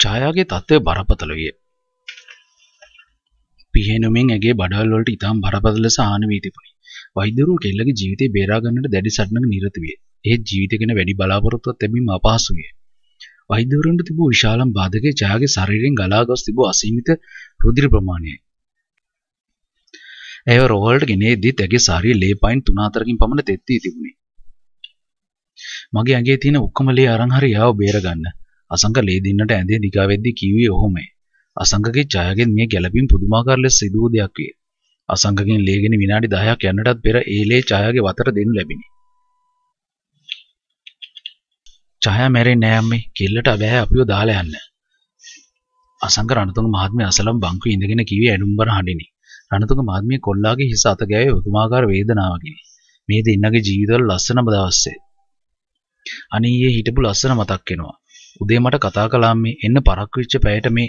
ඡායාගේ තත්ත්වය බරපතල විය. පිහෙනුමින් ඇගේ බඩවැල් වලට ඉතාම බරපතල ලෙස හානි වී තිබුණි. වෛද්‍යවරුන් කෙල්ලගේ ජීවිතය බේරා ගන්නට දැඩි සටනක නිරත විය. ඒත් ජීවිතය ගැන වැඩි බලාපොරොත්තුවක් තැබීම අපහසු විය. වෛද්‍යවරුන්ට තිබූ විශාලම බාධකය ඡායාගේ ශරීරයෙන් ගලා ගොස් තිබූ අසීමිත රුධිර ප්‍රමාණයයි. ඇයව රෝහලට ගෙනේද්දීත් ඇගේ ශරීරය ලේ පයින් 3-4කින් පමණ තෙත් වී තිබුණේ. මගේ ඇඟේ තියෙන ඔක්කොම ලේ අරන් හරි යාව බේරගන්න. අසංක ලේ දින්නට ඇඳේ දිගා වෙද්දී කිව්වේ ඔහොමයි. අසංකගේ ඡායාගෙන් මේ ගැළපීම් පුදුමාකාර ලෙස සිදු වූ දෙයක් විය. අසංකගෙන් ලේගෙන විනාඩි 10ක් යන්නටත් පෙර ඒ ලේ ඡායාගේ වතට දෙනු ලැබිනි. ඡායා මැරෙන්නේ නෑ අම්මේ. කෙල්ලට බෑ අපිව දාලා යන්න. අසංක රණතුංග මහත්මිය අසලම් බංකුවේ ඉඳගෙන කිව්වේ ඇඩුම්බර හඬිනි. රණතුංග මහත්මිය කොල්ලාගේ හිස අත ගෑවේ පුදුමාකාර වේදනාවකිනි. මේ දෙන්නගේ ජීවිතවල ලස්සනම දවස්සේ. අනීයේ හිටපු ලස්සන මතක් වෙනවා. උදේ මට කතා කළා මේ එන්න පරක්කු වෙච්ච පැයට මේ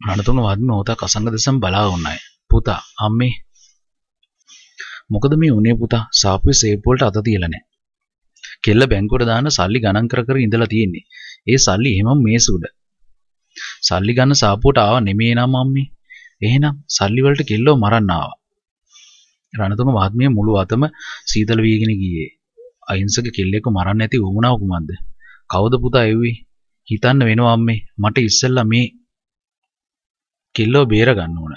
රණතුංග මහත්මිය මොහොතක් අසංග දෙසම බලා වුණාය. පුතා අම්මේ මොකද මේ උනේ පුතා සාප්පුවේ සේප් වලට අත තියලා නැහැ. කෙල්ල බැංකුවට දාන සල්ලි ගණන් කර කර ඉඳලා තියෙන්නේ. ඒ සල්ලි එහෙමම මේස උඩ. සල්ලි ගන්න සාප්පුවට ආව නෙමෙයි නම අම්මේ. එහෙනම් සල්ලි වලට කෙල්ලව මරන්න ආවා. රණතුංග මහත්මිය මුළු අතම සීතල වීගෙන ගියේ. අහිංසක කෙල්ලෙක්ව මරන්න ඇති වුණාව කුමන්ද? කවුද පුතා එව්වේ? හිතන්න වෙනවා අම්මේ. මට ඉස්සෙල්ලා මේ කෙල්ලව බේර ගන්න ඕන.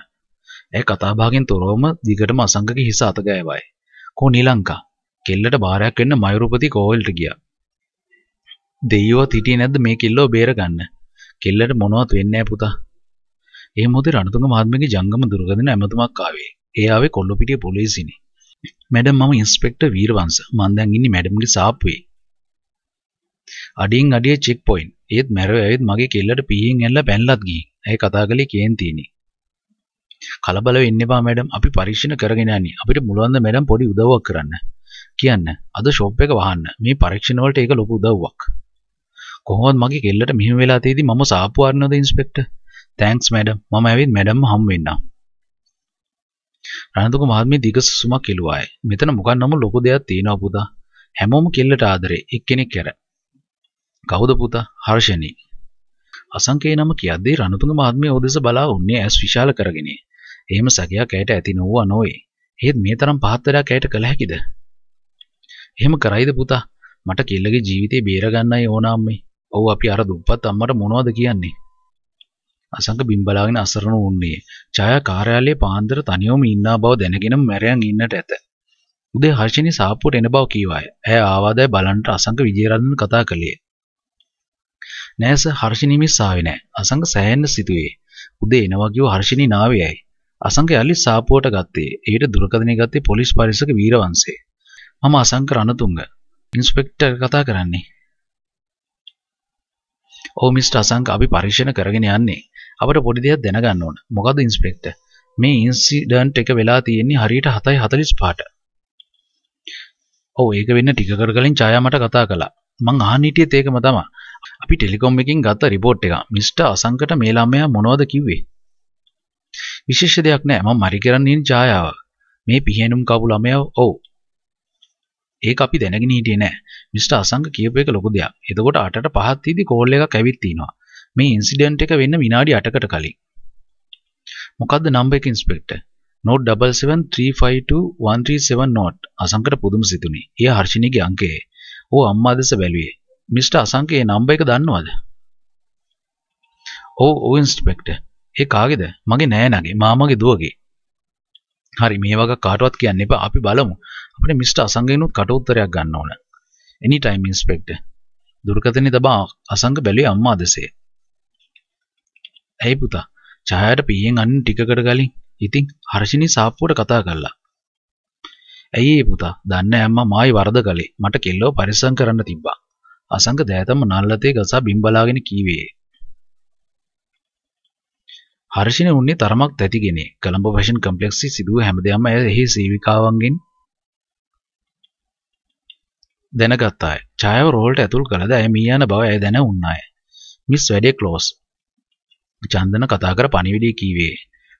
ඇය කතාබහකින් තොරවම දිගටම අසංගක හිස අත ගෑවයි. කෝ නිලංකා කෙල්ලට බාරයක් වෙන්න මයුරුපති කෝවිල්ට ගියා. දෙයියවත් හිටියේ නැද්ද මේ කෙල්ලව බේර ගන්න? කෙල්ලට මොනවත් වෙන්නේ නැහැ පුතා. ඒ මොහොතේ රණතුංග මහත්මයාගේ ජංගම දුර්ගදෙන ඇමතුමක් ආවේ. ඒ ආවේ කොල්ලොපිටිය පොලිසියනේ. මැඩම් මම ඉන්ස්පෙක්ටර් වීරවංශ. මම දැන් ඉන්නේ මැඩම්ගේ සාප්පුවේ. අඩියෙන් අඩිය චෙක් පොයින්ට්. ඒත් මැරව ඇවිත් මගේ කෙල්ලට පීයෙන් ඇල්ලලා පැනලත් ගිහින්. ඇයි කතා කළේ කේන්තිනේ. කලබල වෙන්න එපා මැඩම්. අපි පරීක්ෂණ කරගෙන යන්නේ. අපිට මුලවන්ද මැඩම් පොඩි උදව්වක් කරන්න. කියන්න. අද ෂොප් එක වහන්න. මේ පරීක්ෂණ වලට ඒක ලොකු උදව්වක්. කොහොමද මගේ කෙල්ලට මෙහෙම වෙලා තියෙදි මම සාප්පු අරනවද ඉන්ස්පෙක්ටර්? Thanks madam. මම ඇවිත් මැඩම්ව හම් වෙන්නම්. රණතුක මහත්මිය දිග සුසුමක් එළුවාය. මෙතන මොකක් නම ලොකු දෙයක් තියෙනවා පුතා. හැමෝම කෙල්ලට ආදරේ. එක්කෙනෙක් කර. කවුද පුතා? හර්ෂණී. අසංකේ නම කියද්දී රණතුංග මහත්මිය ඔදෙස බලා උන්නේ ඇස් විශාල කරගෙන. එහෙම සැකයක් ඇයට ඇති නොවුවා නොවේ. ඒත් මේ තරම් පහත් වැඩක් ඇයට කළ හැකිද? එහෙම කරයිද පුතා? මට කෙල්ලගේ ජීවිතේ බේරගන්නයි ඕන අම්මේ. ඔව් අපි අර දුප්පත් අම්මට මොනවද කියන්නේ? අසංක බිම්බලාගෙන අසරණ වුණේ. ඡායා කාර්යාලයේ පාන්දර තනියම ඉන්නා බව දැනගෙනම මැරයන් ඉන්නට ඇත. උදේ හර්ෂිනී සාප්පුවට එන බව කීවාය. ඇය ආවාදයි බලන්ට අසංක විජේරත්න කතා කළේ. නෑස හර්ෂිනී මිස් ආවේ නෑ. අසංක සෑහෙන්න සිතුවේ. උදේ එනවා කිව්ව හර්ෂිනී නාවේයයි. අසංක යලි සාප්පුවට ගත්තේ. ඊට දුරකථනය ගත්තේ පොලිස් පරිසක වීරවංශේ. මම අසංක රණතුංග. ඉන්ස්පෙක්ටර් කතා කරන්නේ. ඔව් මිස්ටර් අසංක අපි පරීක්ෂණ කරගෙන යන්නේ. අපිට පොඩි දෙයක් දැනගන්න ඕන. මොකද්ද ඉන්ස්පෙක්ටර්? මේ ඉන්සිඩන්ට් එක වෙලා තියෙන්නේ හරියට 7:45ට. ඔව් ඒක වෙන්න ටිකකට කලින් ඡායා මට කතා කළා. මං අහන්න හිටියේත් ඒකම තමයි. අපි ටෙලිකොම් එකකින් ගත්ත රිපෝට් එක. මිස්ටර් අසංකට මේ ළමයා මොනවද කිව්වේ? විශේෂ දෙයක් නෑ. මම මරි කරන්න ඉන්නේ ඡායාව. මේ පිහෙනුම් කපු ළමයා ඔව්. ඒක අපි දැනගෙන හිටියේ නෑ. මිස්ටර් අසංක කියපු එක ලොකු දෙයක්. එතකොට 8ට 5ක් තීදි කෝල් එකක් ඇවිත් තිනවා. මේ ඉන්සිඩන්ට් එක වෙන්න විනාඩි 8කට කලින්. මොකද්ද නම්බර් එක ඉන්ස්පෙක්ටර්? Note 77352 note. අසංකට පුදුම සිතුනේ. එය හර්ෂිනීගේ අංකය. ඕ අම්මා දැස බැලුවේ. මිස්ටර් අසංක ඒ නම්බර් එක දන්නවද? ඔව් ඔව් ඉන්ස්පෙක්ටර්. ඒ කාගේද? මගේ නෑනගේ මාමගේ දුවගේ. හරි මේ වගේ කාටවත් කියන්න එපා. අපි බලමු. අපිට මිස්ටර් අසංගෙනුත් කට උත්තරයක් ගන්න ඕන. එනි ටයිම් ඉන්ස්පෙක්ටර්. දුරකථනයේ තබා අසංග බැලුවේ අම්මා දෙසේ. ඇයි පුතා? ඡායාට පීයෙන් අන්න ටිකකට කලින් ඉතින් හර්ෂිනී සාප්පුවට කතා කළා. ඇයි ඒ පුතා? දන්නේ අම්මා මායි වරද කළේ. මට කෙල්ලව පරිස්සම් කරන්න තිබ්බා. අසංග දෑතම නල්ලතේ ගසා බිම්බලාගෙන කීවේ. හර්ෂින උන්නේ තරමක් තැතිගෙනේ. කොළඹ ෆැෂන් කම්ප්ලෙක්ස් සිදුව හැමදේම ඇය එහි සේවිකාවන්ගෙන් දැනගත්තාය. ඡායාව රෝල්ට ඇතුල් කළද ඇය මී යන බව ඇය දැන උන්නාය. මිස් වැඩේ ක්ලෝස්. චන්දන කතා කර පණිවිඩය කීවේ.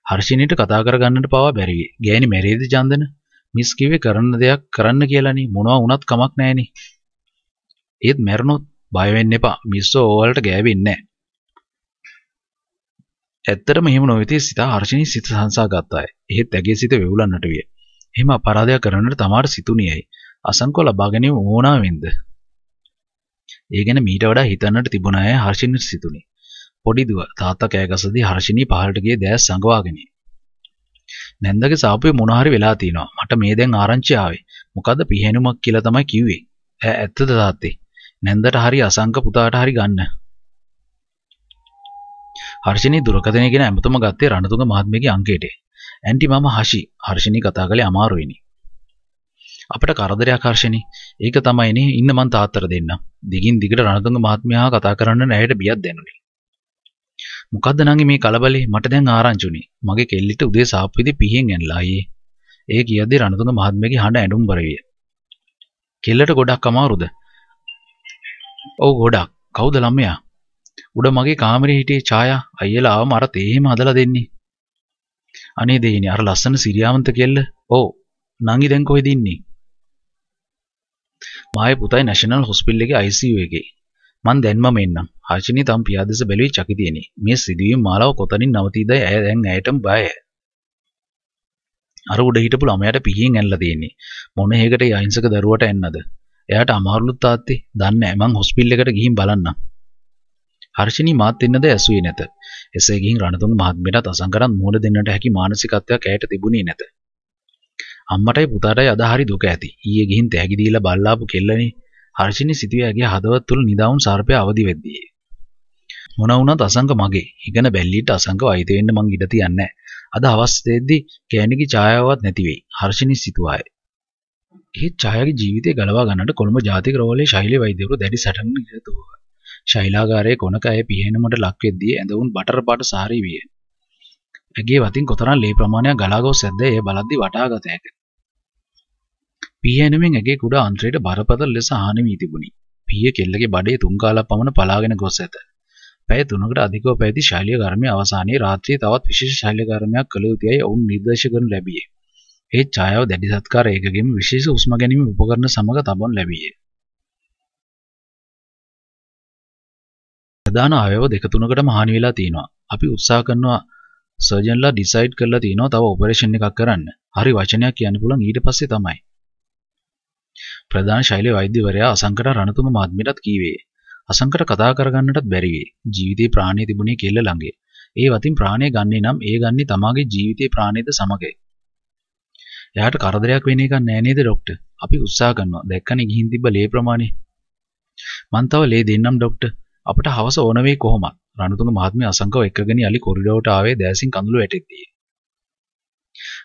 හර්ෂිනීට කතා කරගන්නට පවා බැරි වී. ගෑණි මැරෙයිද චන්දන? මිස් කිව්වේ කරන්න දෙයක් කරන්න කියලානේ. මොනවා වුණත් කමක් නැහෙනේ. ඒත් මැරුණොත් බය වෙන්න එපා. මිස්සෝ ඕවලට ගෑවෙන්නේ නැහැ. ඇත්තටම එහෙම නොවෙති සිතා හර්ෂණී සිත සංසා ගත්තාය. එහෙත් ඇගේ සිත වෙවුලන්නට විය. එහෙම අපරාධයක් කරන්නට තමාට සිතුනියයි. අසංකෝ ලබා ගැනීම ඕනාවෙන්ද? ඒ ගැන මීට වඩා හිතන්නට තිබුණ අය හර්ෂණීට සිතුනි. පොඩි දුව තාත්තා කෑගසදී හර්ෂණී පහළට ගියේ දැස් සංගවාගෙන. නැන්දගේ සාපුවේ මොන හරි වෙලා තිනවා. මට මේ දැන් ආරංචි ආවේ. මොකද්ද පිහෙනුමක් කියලා තමයි කිව්වේ. ඈ ඇත්තද තාත්තේ? නැන්දට හරි අසංක පුතාට හරි ගන්න. හර්ෂණී දුරකථනය ගෙන ඇමතුම ගත්තේ රණතුංග මහත්මියගේ අංකයට. ඇන්ටි මම හෂි හර්ෂණී කතා කළේ අමාරුවෙනි. අපට කරදරයක් හර්ෂණී. ඒක තමයිනේ ඉන්න මං තාත්තට දෙන්න. දිගින් දිගට රණතුංග මහත්මයා කතා කරන්න නැයට බියක් දැනුනේ. මොකද්ද නංගි මේ කලබලේ මට දැන් ආරංචි උනේ. මගේ කෙල්ලිට උදේ සාප්පුවේදී පිහෙන් ඇනලා අයියේ. ඒ කියද්දී රණතුංග මහත්මයාගේ හඬ ඇඬුම්බර විය. කෙල්ලට ගොඩක් අමාරුද? ඔව් ගොඩක්. කවුද ළමයා? උඩ මගේ කාමරේ හිටියේ ඡායා අයියලා ආවම අර තේහෙම හදලා දෙන්නේ. අනේ දෙයිනේ අර ලස්සන සිරියාවන්ත කෙල්ල. ඔව්. නංගි දැන් කොහෙද ඉන්නේ? මායේ පුතයි නැෂනල් හොස්පිටල් එකේ ICU එකේ. මං දැන්මම එන්නම්. හර්ෂිනී තම පියා දෙස බැලුවේ චකිතයෙනි. මේ සිදුවීම් මාලාව කොතනින් නවතීදයි ඇය දැන් ඇයටම බයයි. අර උඩ හිටපු ළමයාට පිහින් ඇනලා තියෙන්නේ. මොන හේකට ඒ අහිංසක දරුවට එන්නද? එයාට අමාරුලුත් තාත්තේ. දන්නේ නැහැ. මං හොස්පිටල් එකට ගිහින් බලන්නම්. හර්ෂිනී මාත් එන්නද ඇසුවේ නැත. එසේ ගිහින් රණතුංග මහත්මයාට අසංකරන් මූණ දෙන්නට හැකි මානසිකත්වයක් ඇයට තිබුණේ නැත. අම්මටයි පුතාටයි අද හරි දුක ඇති. ඊයේ ගිහින් තෑගි දීලා බල්ලාපු කෙල්ලනේ. හර්ෂිනී සිතුවේ ඇගේ හදවත් තුල නිදාවුන් සර්පය අවදි වෙද්දී. මොන වුණත් අසංක මගේ. ඉගෙන බැල්ලියට අසංකව අයිති වෙන්න මං ඉඩ තියන්නේ අද අවස්ථේදී කෑණිගේ ඡායාවක් නැති වෙයි. හර්ෂිනී සිතුවාය. ඒ ඡායාගේ ජීවිතය ගලවා ගන්නට කොළඹ ජාතික රෝහලේ ශෛලී වෛද්‍යවරු දැඩි සටනක් නිරත වූවා. ශෛලාගාරයේ කොනක ඇය පිහෙනුමට ලක් වෙද්දී ඇඳවුන් බටර් පාට සාරී විය. ඇගේ වතින් කොතරම් ලේ ප්‍රමාණයක් ගලා ගොස් ඇද්ද එය බලද්දී වටහා ගත හැකිය. පිහෙනුමෙන් ඇගේ කුඩා අන්ත්‍රයට බරපතල ලෙස හානි වී තිබුණි. පිය කෙල්ලගේ බඩේ තුන් කාලක් පමණ පලාගෙන ගොස් ඇත. පැය තුනකට අධිකව පැවති ශෛලිය කර්මයේ අවසානයේ රාත්‍රියේ තවත් විශේෂ ශෛලිය කර්මයක් කළ යුතුයයි ඔවුන් නිර්දේශ කරනු ලැබියේ. ඒ ඡායාව දැඩි සත්කාර ඒකගෙම විශේෂ උස්ම ගැනීම උපකරණ සමග තබනු ලැබියේ. ප්‍රධාන අවයව දෙක තුනකටම හානි වෙලා තියෙනවා. අපි උත්සාහ කරනවා සර්ජන්ලා ඩිසයිඩ් කරලා තියෙනවා තව ඔපරේෂන් එකක් කරන්න. හරි වචනයක් කියන්න පුළුවන් ඊට පස්සේ තමයි. ප්‍රධාන ශෛලීය වෛද්‍යවරයා අසංකර රණතුංග මහත්මියටත් කීවේ. අසංකර කතා කරගන්නටත් බැරි වේ. ජීවිතේ ප්‍රාණය තිබුණේ කෙල්ල ළඟේ. ඒ වතින් ප්‍රාණය ගන්නේ නම් ඒ ගන්නේ තමාගේ ජීවිතේ ප්‍රාණයද සමගයි. එයාට කරදරයක් වෙන එකක් නෑ නේද ડોක්ටර්? අපි උත්සාහ කරනවා. දැක්කනේ ගිහින් තිබ්බ ලේ ප්‍රමාණය. මං තව ලේ දෙන්නම් ડોක්ටර්. අපිට හවස ඕන වෙයි කොහොමත්. රණතුංග මහත්මිය අසංකව එක්කගෙන යලි කොරිඩෝරට ආවේ දැසින් කඳුළු වැටෙද්දී.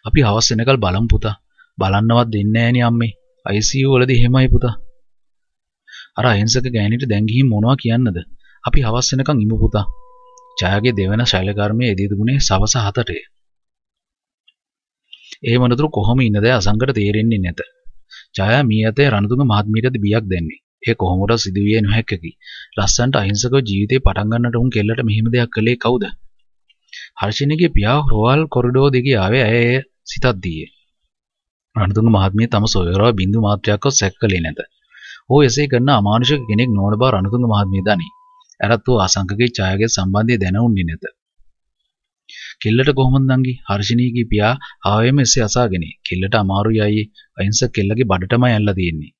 අපි හවස් වෙනකල් බලමු පුතා. බලන්නවත් දෙන්නේ නෑනේ අම්මේ. ICU වලදී එහෙමයි පුතා. අර අහිංසක ගෑණිට දැන් ගිහින් මොනවා කියන්නද? අපි හවස් වෙනකන් ඉමු පුතා. ඡායාගේ දෙවන ශෛලකර්මයේ එදී තිබුණේ සවස 7ට. ඒ වනතුරු කොහොම ඉන්නද අසංකට තේරෙන්නේ නැත. ඡායා මී අතේ රණතුංග මහත්මියටද බියක් දැන්නේ. ඒ කොහොමද සිදුවිය නොහැකකි. ලස්සන්ට අහිංසකව ජීවිතේ පටන් ගන්නට උන් කෙල්ලට මෙහෙම දෙයක් කළේ කවුද? හර්ෂිනීගේ පියා රෝවල් කොරිඩෝ දිගේ ආවේ ඇය සිතද්දීයේ. රණතුංග මහත්මිය තම සොයුරව බින්දු මාත්‍රයක්වත් සැක කළේ නැත. ඔහු එසේ කරන අමානුෂික කෙනෙක් නොවන බව රණතුංග මහත්මිය දනි. ඇරත් වූ අසංකගේ ඡායාගේ සම්බන්ධය දැනුන්නේ නැත. කෙල්ලට කොහොමද නංගි? හර්ෂිනීගේ පියා ආවෙම එසේ අසාගෙන. කෙල්ලට අමාරුයි අයියේ. අහිංසක කෙල්ලගේ බඩටමයි ඇල්ලලා තියෙන්නේ.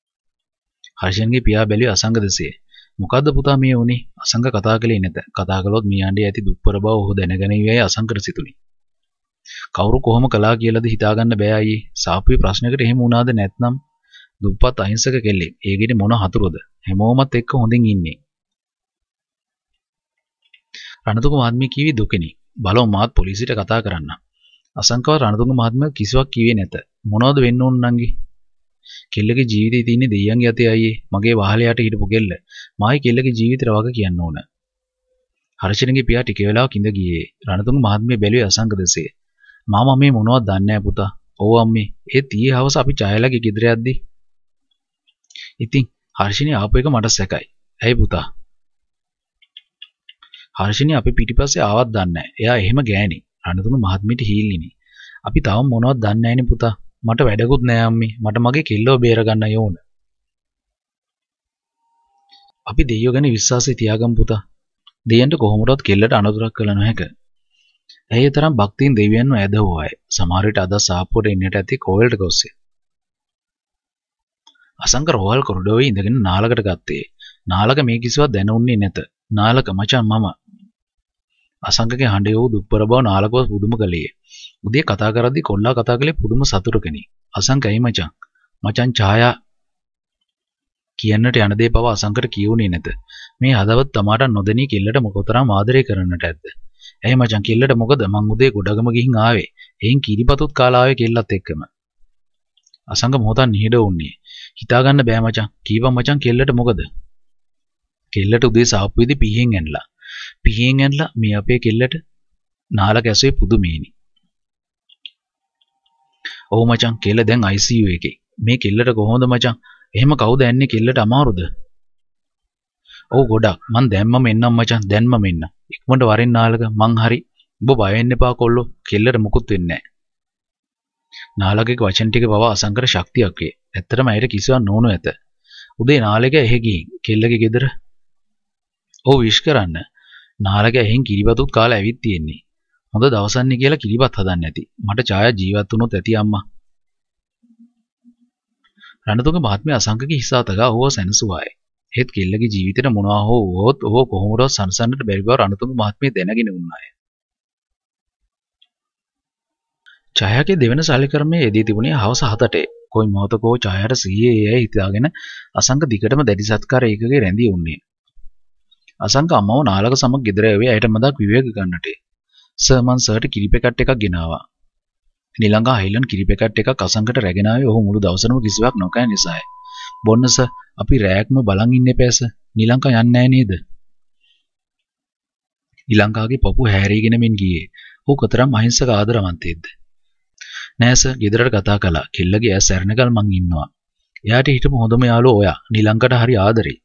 හර්ෂන්ගේ පියා බැලුවේ අසංග දෙසේ. මොකද්ද පුතා මේ වුනේ? අසංග කතා කළේ නැත. කතා කළොත් මියන්නේ ඇති දුප්පර බව ඔහු දැනගෙන ඉවයි අසංකට සිතුනි. කවුරු කොහොම කළා කියලාද හිතාගන්න බෑ අයියේ. සාපුවේ ප්‍රශ්නයකට එහෙම වුණාද නැත්නම් දුප්පත් අහිංසක කෙල්ලෙක්. ඒකෙදි මොන හතුරුද? හැමෝමත් එක්ක හොඳින් ඉන්නේ. රණතුංග මහත්මිය කිවි දුකෙනි. බලව මාත් පොලිසියට කතා කරන්න. අසංකව රණතුංග මහත්මිය කිසිවක් කිව්වේ නැත. මොනවද වෙන්න ඕන නංගි? කෙල්ලගේ ජීවිතේ තියෙන්නේ දෙයියන්ගේ අතේ අයියේ. මගේ වහලයට හිටපු කෙල්ල. මායි කෙල්ලගේ ජීවිතේට වග කියන්න ඕන. හර්ෂණගේ පියා ටික වෙලාවක් ඉඳ ගියේ. රණතුංග මහත්මිය බැලුවේ අසංක දෙසේ. මාමා මේ මොනවද දන්නේ නැහැ පුතා. ඔව් අම්මේ. ඒ තීයේ හවස අපි ඡායලාගේ ගෙදර යද්දි. ඉතින් හර්ෂිනී ආපු එක මට සැකයි. ඇයි පුතා? හර්ෂිනී අපි පිටිපස්සේ ආවත් දන්නේ නැහැ. එයා එහෙම ගෑණි. රණතුංග මහත්මියට හීල්ලිනි. අපි තවම මොනවද දන්නේ නැහැනේ පුතා. මට වැඩකුත් නෑ අම්මේ. මට මගේ කෙල්ලව බේරගන්න ඕන. අපි දෙයියෝ ගැන විශ්වාසය තියාගමු පුතා. දෙයයන්ට කොහොමදවත් කෙල්ලට අනතුරක් කළ නොහැක. ඇය තරම් භක්තියෙන් දෙවියන්ව ඇදහුව අය. සමහර විට අද සාප්පුවට එන්නට ඇති කෝවිල්ට ගොස්සේ. අසංක රෝහල් කොරිඩෝවේ ඉඳගෙන නාලකට ගත්තේ. නාලක මේ කිසිවක් දැනුන්නේ නැත. නාලක මචං මම අසංකගේ හඬේ වූ දුක්බර බව නාලකව පුදුම කළේ. උදේ කතා කරද්දී කොල්ලා කතා කළේ පුදුම සතුටකෙනි. අසංක ඇයි මචං? මචං ඡායා කියන්නට යන දේ පව අසංකට කියුනේ නැත. මේ හදවත් තමාට නොදෙනී කිල්ලට මොකතරම් ආදරය කරන්නට ඇද්ද? ඇයි මචං කිල්ලට මොකද මං උදේ ගොඩගම ගිහින් ආවේ. එයින් කිරිපතුත් කාලා ආවේ කෙල්ලත් එක්කම. අසංග මොහොතක් නිහඬ වුණේ. හිතා ගන්න බෑ මචං. කීවා මචං කෙල්ලට මොකද? කෙල්ලට උදේ සාප්පුවේදී පිහින් ඇනලා. පිහින් ඇනලා මේ අපේ කෙල්ලට නාල කැසුවේ පුදුමේනි. ඔව් මචං කෙල්ල දැන් ICU එකේ. මේ කෙල්ලට කොහොමද මචං? එහෙම කවුද ඇන්නේ කෙල්ලට අමාරුද? ඔව් ගොඩක්. මං දැම්මම එන්නම් මචං දැන්මම එන්න. ඉක්මනට වරෙන් නාලක මං හරි. ඔබ බය වෙන්න එපා කොල්ලෝ. කෙල්ලට මුකුත් වෙන්නේ නැහැ. නාලකගේ වචන ටික පවා අසංකර ශක්තියක් වේ. ඇත්තටම ඇයට කිසිවක් නොවුණු ඇත. උදේ නාලක එහෙ ගිහින් කෙල්ලගේ ගෙදර ඔව් විශ් කරන්න. නාලක එහෙන් කිරිබතුත් කාලා ඇවිත් තියෙන්නේ. හොඳ දවසන්නේ කියලා කිරිබත් හදන්න ඇති. මට ඡායා ජීවත් වුණොත් ඇති අම්මා. රණතුංග මහත්මිය අසංකගේ හිස අතගා ඔහුව සැනසුවාය. ඒත් කෙල්ලගේ ජීවිතේට මොනවා හෝ වුවොත් ඔහු කොහොමදවත් සනසන්නට බැරි බව රණතුංග මහත්මිය දැනගෙන උන්නාය. ඡායාගේ දෙවන සැලකරමේ යෙදී තිබුණේ හවස 7ට. කොයි මොහොතකෝ ඡායාට සීයේ යයි හිතාගෙන අසංක දිගටම දැඩි සත්කාර ඒකගේ රැඳී උන්නේ. අසංක අම්මව නාලක සමග ගෙදර ඇවිත් ඇයට මදක් විවේක ගන්නට. සර් මන් සර්ට කිරි පැකට් එකක් ගෙනාවා. නිලංගා හයිලන්ඩ් කිරි පැකට් එකක් අසංකට රැගෙන ආවේ ඔහු මුළු දවසම කිසිවක් නොකෑ නිසායි. බොන්න සර් අපි රැයක්ම බලන් ඉන්න එපා සර්. නිලංකා යන්නේ නැහැ නේද? නිලංකාගේ පපු හැරීගෙන මෙන් ගියේ. ඔහු කොතරම් අහිංසක ආදරවන්තයෙක්ද? නෑ සර් ගෙදරට කතා කළා. කෙල්ලගේ ඇස් ඇරෙනකල් මං ඉන්නවා. එයාට හිටපු හොඳම යාළුවා ඔයා. නිලංකට හරි ආදරේ.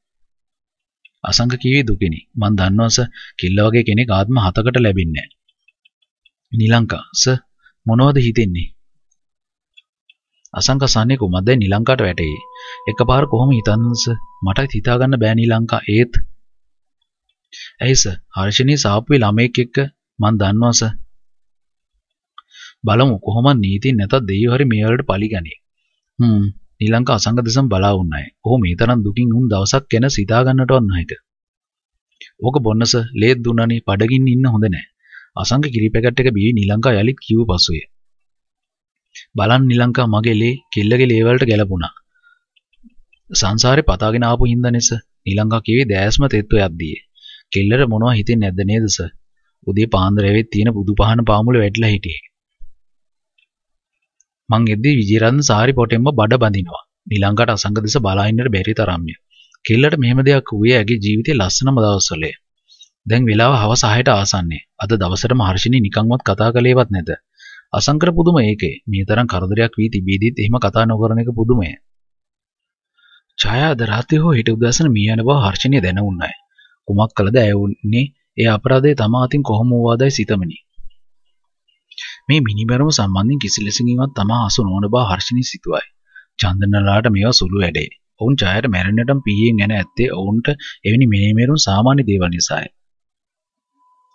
අසංක කිව්වේ දුකිනි. මං දන්නවා සර් කිල්ල වගේ කෙනෙක් ආත්ම හතකට ලැබෙන්නේ නැහැ. නිලංකා සර් මොනවද හිතෙන්නේ? අසංක සන්නේ කුමක්ද නිලංකාට වැටේ. එකපාර කොහොම හිතන්නද සර්? මට හිතා ගන්න බෑ නිලංකා ඒත්. ඇයි සර්? හර්ෂණී සාප්පුවේ ළමෙක් එක්ක මං දන්නවා සර්. බලමු කොහොමද නීතිය නැතත් දෙයියෝ හරි මේ වලට පලිගන්නේ. හ්ම් නිලංක අසංග දෙසම් බලා වුණාය. ඔහු මේ තරම් දුකින් උන් දවසක් ගැන සිතා ගන්නටවත් නැහිට. ඕක බොන්නස ලේත් දුන්නනේ පඩගින්න ඉන්න හොඳ නෑ. අසංග කිරි පැකට් එක බී නිලංකා යලිත් කිව්ව පසුය. බලන් නිලංකා මගේ ලේ කෙල්ලගේ ලේ වලට ගැලපුණා. සංසාරේ පතාගෙන ආපු හින්දා නෙස නිලංකා කිව්වේ දෑස්ම තෙත්ව යද්දී. කෙල්ලට මොනවද හිතෙන්නේ නැද්ද නේද සර්? උදේ පාන්දර ඇවිත් තියෙන බුදු පහන පාමුල වැටලා හිටියේ. මං එද්දි විජේරත්න සාරි පොටෙන්ම බඩ බඳිනවා. නිලංගට අසංග දෙස බලා ඉන්නට බැරි තරම්ය. කෙල්ලට මෙහෙම දෙයක් වුයේ ඇගේ ජීවිතේ ලස්සනම දවස්වලේ. දැන් වෙලාව හවස 6ට ආසන්නේ. අද දවසටම හර්ෂිනී නිකන්වත් කතා කළේවත් නැත. අසංකර පුදුම ඒකේ. මේ තරම් කරදරයක් වී තිබීදීත් එහෙම කතා නොකරන එක පුදුමය. ඡායා අද රාත්‍රියේ හෝ හිට උදෑසන මිය යන බව හර්ෂිනිය දැනුණාය. කුමක් කළද ඇය වුන්නේ ඒ අපරාධය තමා අතින් කොහොම වුවාදයි සිතමිනි. මේ මිනිමැරුම සම්බන්ධයෙන් කිසි ලෙසකින්වත් තමා අසු නොවන බව හර්ෂණී සිතුවයි. චන්දනලාට මේවා සුළු වැඩේ. ඔවුන් ඡායට මැරෙන්නටම පීයෙන් යන ඇත්තේ ඔවුන්ට එවැනි මිනිමැරුම් සාමාන්‍ය දේවල් නිසායි.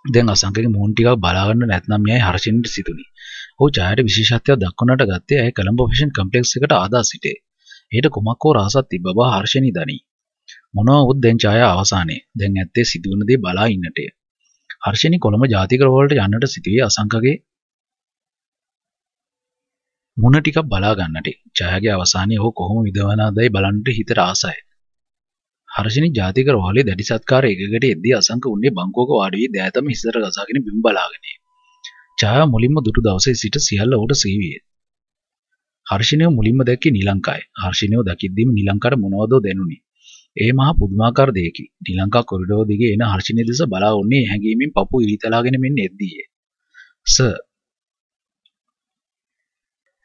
දැන් අසංකගේ මුහුණ ටිකක් බලාගන්න නැත්නම් යයි හර්ෂණීට සිතුනි. ඔහු ඡායට විශේෂත්වයක් දක්වන්නට ගත්තේ ඇය කොළඹ ෆැෂන් කම්ප්ලෙක්ස් එකට ආදා සිටේ. ඒට කුමක් හෝ රහසක් තිබ්බ බව හර්ෂණී දනී. මොනවා වුත් දැන් ඡායා අවසානයේ. දැන් ඇත්තේ සිදුවන දේ බලා ඉන්නටය. හර්ෂණී කොළඹ ජාතික රෝහලට යන්නට සිටුවේ අසංකගේ මුණ ටිකක් බලා ගන්නට. ඡායාගේ අවසානයේ ඔහු කොහොම විදවනවදයි බලන්නට හිතට ආසයි. හර්ෂණී ජාතික රෝහලේ දැඩි සත්කාර එකකට එද්දී අසංක උන්නේ බංකුවක වාඩි වී දෑතම හිසට ගසාගෙන බිම් බලාගෙන. ඡායා මුලින්ම දුටු දවසේ සිට සියල්ල ඔහුට සීවිය. හර්ෂණිය මුලින්ම දැක්කේ නිලංකායි. හර්ෂණියව දකිද්දීම නිලංකාට මොනවදෝ දැනුනි. ඒ මහා පුදුමාකාර දෙයකි. නිලංකා කොරිඩෝර දිගේ එන හර්ෂණිය දෙස බලා උන්නේ හැඟීමෙන් පපුව ඉරිතලාගෙන මෙන්න එද්දීයේ. සර්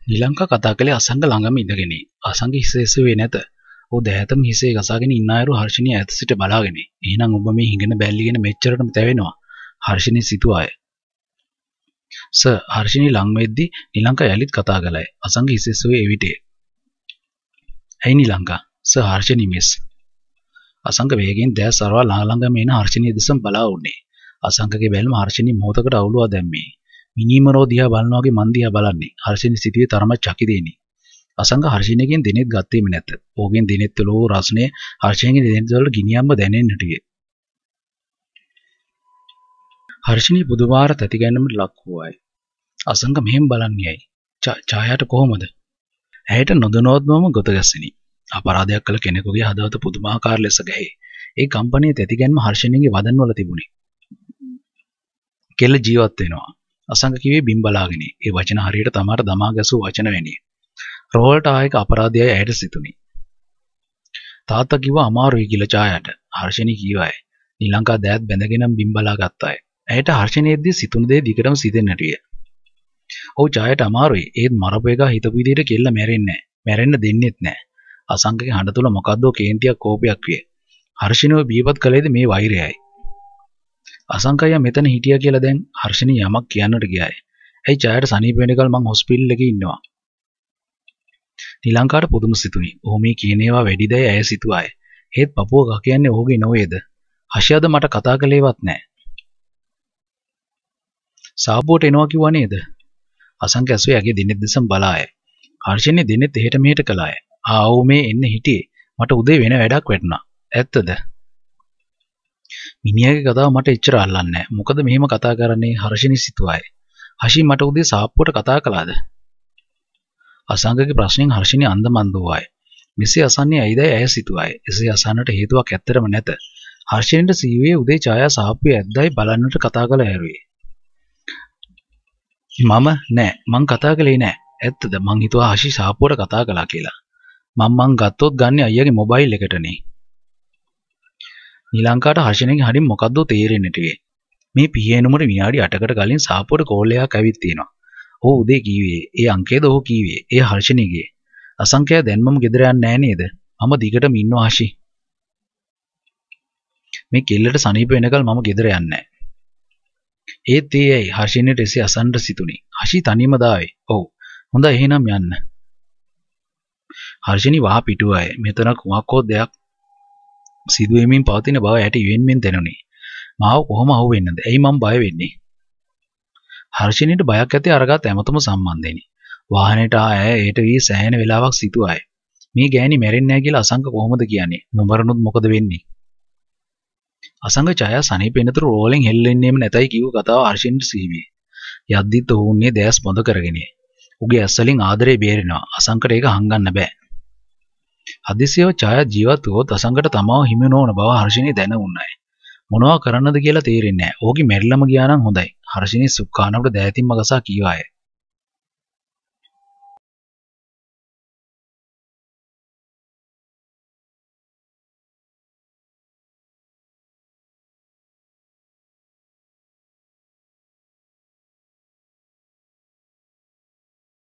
නිලංකා කතා කළේ අසංග ළඟම ඉඳගෙන. අසංග හිස එසුවේ නැත. ඔහු දෑතම හිසේ ගසාගෙන ඉන්න අයරු හර්ෂණිය ඈත සිට බලාගෙන. එහෙනම් ඔබ මේ හිඟන බැල්ලිගෙන මෙච්චරටම තැවෙනවා. හර්ෂණිය සිතුවාය. සර් හර්ෂණී ලං වෙද්දී නිලංකා යලිත් කතා කළයි. අසංග හිස එසුවේ එවිටේ. ඇයි Nilanka? Sir Harshani miss. Asanga වේගෙන් දැස් සරවා ළඟ ළඟම එන හර්ෂණී දෙසම බලා උන්නේ. අසංගගේ බැල්ම හර්ෂණී මොහොතකට අවුලුවා දැම්මේ. මිනිමරෝ දිහා බලනවා වගේ මන් දිහා බලන්නේ. හර්ෂිනී සිටුවේ තරම චකිතේනි. අසංග හර්ෂිනීගෙන් දිනෙත් ගත්තේම නැත. ඕගෙන් දිනෙත් වල වූ රසණය හර්ෂිනීගෙන් දිනෙත් වල ගිනියම්ම දැනෙන්නට ගියේ. හර්ෂිනී පුදුමාර තැතිගැන්මට ලක් වූවායි. අසංග මෙහෙම බලන්නේයි. ඡායාට කොහොමද? ඇයට නොදැනුවත්වම ගොත ගැස්සෙනි. අපරාධයක් කළ කෙනෙකුගේ හදවත පුදුමාකාර ලෙස ගැහේ. ඒ කම්පනයේ තැතිගැන්ම හර්ෂණීගේ වදන්වල තිබුණේ. කෙල්ල ජීවත් වෙනවා. අසංග කිව්වේ බිම් බලාගෙන. ඒ වචන හරියට තමාට දමා ගැසූ වචන වැනි. රෝල්ට ආයක අපරාධයයි ඇයට සිතුනි. තාත්තා කිව්වා අමාරුයි කියලා ඡායාට. හර්ෂණී කීවාය. නිලංකා දෑත් බැඳගෙනම් බිම් බලා ගත්තාය. ඇයට හර්ෂණයේදී සිතුණු දේ දිගටම සිතෙන්නට විය. ඔව් ඡායාට අමාරුයි. ඒත් මරපු එක හිතපු විදිහට කෙල්ල මැරෙන්නේ නැහැ. මැරෙන්න දෙන්නෙත් නැහැ. අසංගගේ හඬ තුල මොකද්දෝ කේන්තියක් කෝපයක් විය. හර්ෂිනව බීපත් කළේද මේ වෛරයයි. අසංකය මෙතන හිටියා කියලා දැන් හර්ෂිනී යමක් කියන්නට ගියාය. ඇයි ඡායට සනීප වෙනකල් මං හොස්පිටල් එකේ ඉන්නවා. නිලංකාට පුදුම සිතුනි. ඔහු මේ කියන ඒවා වැඩිදයි ඇය සිතුවාය. ඒත් පපුව ගහ කියන්නේ ඔහුගේ නොවේද? හෂියද මට කතා කළේවත් නැහැ. සාබුවට එනවා කිව්වා නේද? අසංක ඇසුවේ ඇගේ දිනෙත් දෙසම බලාය. හර්ෂිනේ දිනෙත් එහෙට මෙහෙට කළාය. ආවෝ මේ එන්න හිටියේ. මට උදේ වෙන වැඩක් වැටුණා. ඇත්තද? මිනිහාගේ කතාව මට එච්චර අල්ලන්නේ නැහැ. මොකද මෙහෙම කතා කරන්නේ හර්ෂිනී සිතුවාය. හෂි මට උදේ සාප්පුවට කතා කළාද? අසංගගේ ප්‍රශ්නෙන් හර්ෂිනී අන්දමන්ද වූවාය. මෙසේ අසන්නේ ඇයිදයි ඇය සිතුවාය. එසේ අසන්නට හේතුවක් ඇත්තරම නැත. හර්ෂිනීට සීවේ උදේ ඡායා සාප්පුවේ ඇද්දයි බලන්නට කතා කළ ඇරුවේ. මම නෑ මං කතා කළේ නෑ. ඇත්තද මං හිතුවා හෂි සාප්පුවට කතා කළා කියලා. මම මං ගත්තොත් ගන්නේ අයියාගේ මොබයිල් එකටනේ. නිලංකාට හර්ෂණගේ හරින් මොකද්දෝ තේරෙන්නට ගියේ. මේ පිහේනුමට විනාඩි 8කට කලින් සාප්පුවට කෝල් එකක් ඇවිත් තියෙනවා. ඔහු උදේ කීවේ ඒ අංකයද ඔහු කීවේ ඒ හර්ෂණීගේ. අසංකය දැන්මම ගෙදර යන්නේ නැහැ නේද? මම දිගටම ඉන්නවා හෂි. මේ කෙල්ලට සනීප වෙනකල් මම ගෙදර යන්නේ නැහැ. ඒත් ඒ ඇයි හර්ෂණයට එසේ අසන්න සිතුනේ. හෂි තනියම දාවේ. ඔව්. හොඳයි එහෙනම් යන්න. හර්ෂණී වහ පිටුවය. මෙතන කුමක් හෝ දෙයක් සිදුවෙමින් පවතින බව ඇයට ඉවෙන්මෙන් දැනුනේ. මාව කොහොම අහුවෙන්නද? ඇයි මම බය වෙන්නේ? හර්ෂණීට බයක් ඇති අරගත් ඇමතුම සම්බන්ධෙනි. වාහනේට ආ ඇය ඒට වී සෑහෙන වෙලාවක් සිටුවාය. මේ ගෑණි මැරෙන්නේ නැහැ කියලා අසංක කොහොමද කියන්නේ? නොමරනොත් මොකද වෙන්නේ? අසංග ඡායා සනීපෙන්නතුරු රෝලෙන් හෙල්ලෙන්නේම නැතයි කිව්ව කතාව හර්ෂණීට සීවියේ. යද්දිත් ඔවුන්නේ දැස් බොඳ කරගෙන. උගේ ඇස් වලින් ආදරේ බේරෙනවා. අසංකට ඒක හංගන්න බෑ. හදිසියව ඡායා ජීවත් වුවොත් අසංගට තමාව හිමි නොවන බව හර්ෂිනී දැන උන්නයි. මොනවා කරන්නද කියලා තේරෙන්නේ නැහැ. ඕකි මැරිලම ගියා නම් හොඳයි. හර්ෂිනී සුක්කානකට දෑතින්ම ගසා කීවාය.